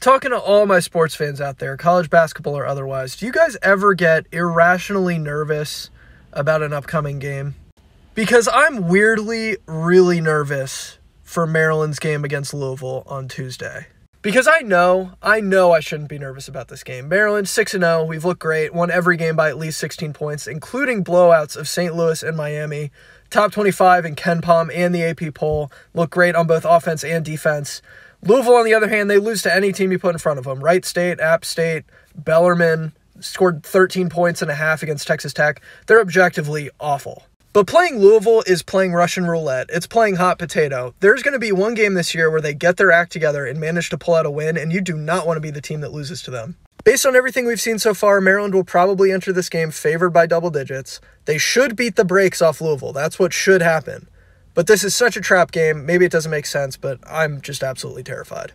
talking to all my sports fans out there, college basketball or otherwise, do you guys ever get irrationally nervous about an upcoming game? Because I'm weirdly really nervous for Maryland's game against Louisville on Tuesday. Because I know, I know I shouldn't be nervous about this game. Maryland 6 0, we've looked great, won every game by at least 16 points, including blowouts of St. Louis and Miami. Top 25 in KenPom and the AP poll, look great on both offense and defense. Louisville, on the other hand, they lose to any team you put in front of them. Wright State, App State, Bellarmine scored 13 points and a half against Texas Tech. They're objectively awful. But playing Louisville is playing Russian roulette. It's playing hot potato. There's going to be one game this year where they get their act together and manage to pull out a win, and you do not want to be the team that loses to them. Based on everything we've seen so far, Maryland will probably enter this game favored by double digits. They should beat the brakes off Louisville. That's what should happen. But this is such a trap game. Maybe it doesn't make sense, but I'm just absolutely terrified.